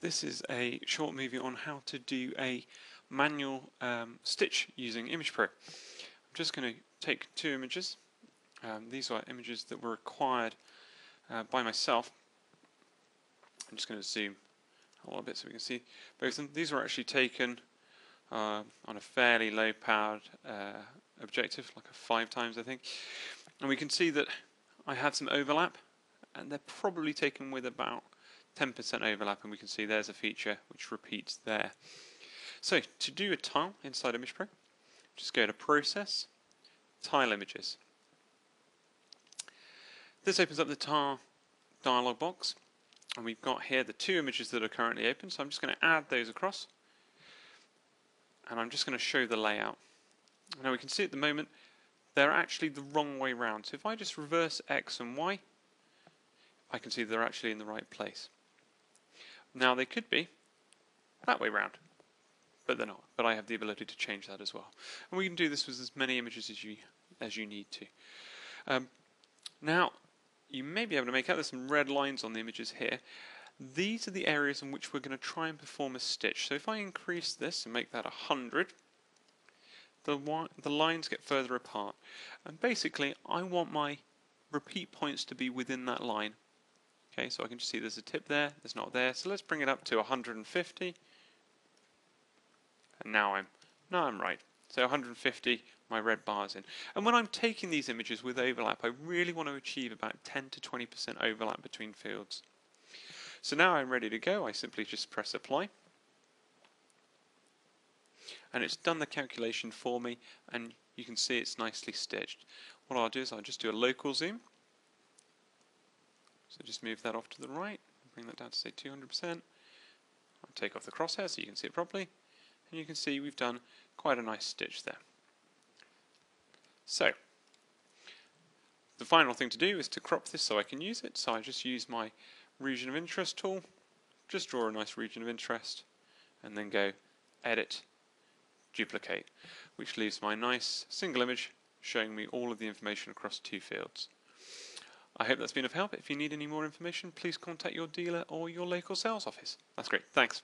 This is a short movie on how to do a manual um, stitch using Image Pro. I'm just going to take two images. Um, these are images that were acquired uh, by myself. I'm just going to zoom a little bit so we can see both of them. These were actually taken uh, on a fairly low powered uh, objective, like a five times I think. And we can see that I have some overlap and they're probably taken with about 10% overlap and we can see there's a feature which repeats there. So to do a tile inside Image Pro, just go to Process, Tile Images. This opens up the tile dialog box and we've got here the two images that are currently open so I'm just going to add those across and I'm just going to show the layout. Now we can see at the moment they're actually the wrong way round so if I just reverse X and Y I can see they're actually in the right place. Now they could be that way round, but they're not. But I have the ability to change that as well. And we can do this with as many images as you as you need to. Um, now, you may be able to make out there's some red lines on the images here. These are the areas in which we're going to try and perform a stitch. So if I increase this and make that 100, the, the lines get further apart. And basically, I want my repeat points to be within that line. Okay, so I can just see there's a tip there, there's not there. So let's bring it up to 150. And now I'm now I'm right. So 150, my red bar's in. And when I'm taking these images with overlap, I really want to achieve about 10 to 20% overlap between fields. So now I'm ready to go. I simply just press apply. And it's done the calculation for me, and you can see it's nicely stitched. What I'll do is I'll just do a local zoom. So just move that off to the right, bring that down to say 200%. I'll take off the crosshair so you can see it properly. And you can see we've done quite a nice stitch there. So, the final thing to do is to crop this so I can use it. So I just use my region of interest tool, just draw a nice region of interest, and then go edit, duplicate, which leaves my nice single image showing me all of the information across two fields. I hope that's been of help. If you need any more information, please contact your dealer or your local sales office. That's great. Thanks.